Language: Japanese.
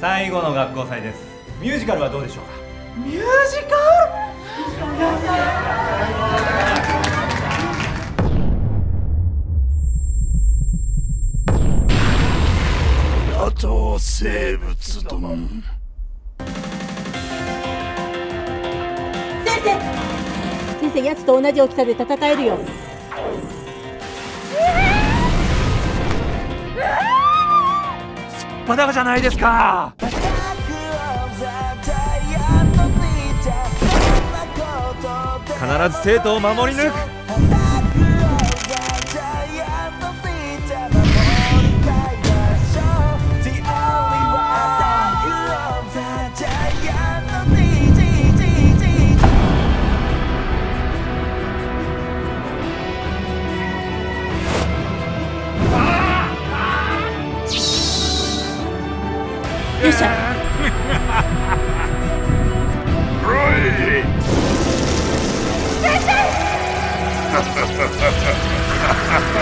最後の学校祭です。ミュージカルはどうでしょうか？ミュージ野党生物ども。先生。先生奴と同じ大きさで戦えるよバカじゃないですか。必ず生徒を守り抜く。よっしゃ。先生